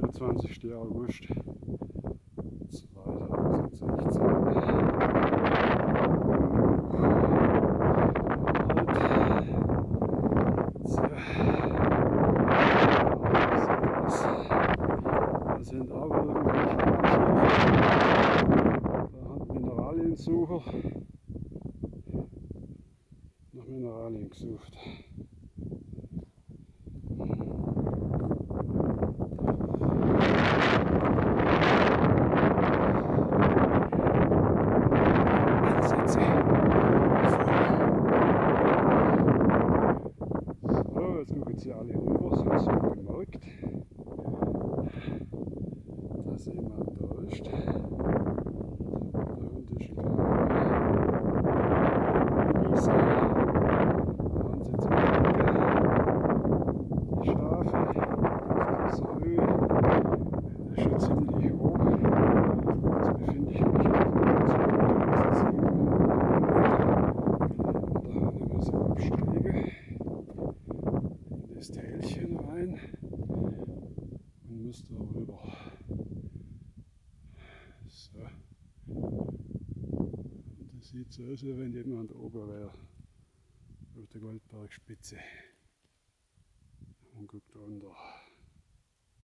23. August 2016. Das sind aber irgendwelche Da hat Mineraliensucher nach Mineralien gesucht. Ansätze. So, jetzt gucken sie alle rüber, sind so gemerkt. Da sehen wir da ist. Da unten ist ein rein und müsste rüber. So. Das sieht so aus, als wenn jemand oben wäre. Auf der Goldbergspitze. Und guckt runter.